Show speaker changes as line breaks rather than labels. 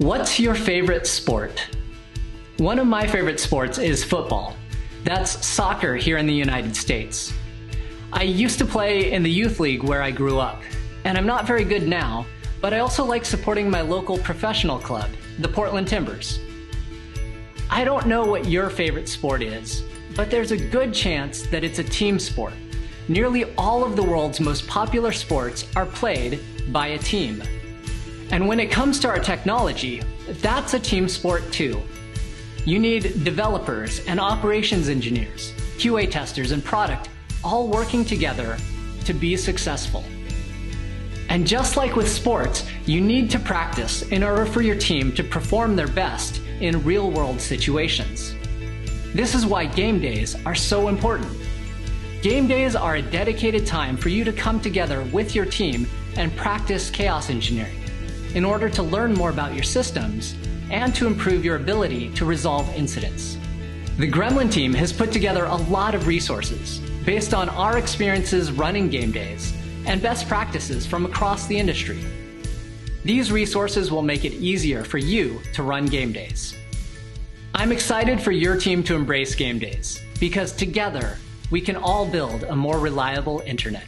What's your favorite sport? One of my favorite sports is football. That's soccer here in the United States. I used to play in the youth league where I grew up, and I'm not very good now, but I also like supporting my local professional club, the Portland Timbers. I don't know what your favorite sport is, but there's a good chance that it's a team sport. Nearly all of the world's most popular sports are played by a team. And when it comes to our technology, that's a team sport too. You need developers and operations engineers, QA testers, and product all working together to be successful. And just like with sports, you need to practice in order for your team to perform their best in real world situations. This is why game days are so important. Game days are a dedicated time for you to come together with your team and practice chaos engineering in order to learn more about your systems and to improve your ability to resolve incidents. The Gremlin team has put together a lot of resources based on our experiences running game days and best practices from across the industry. These resources will make it easier for you to run game days. I'm excited for your team to embrace game days because together we can all build a more reliable internet.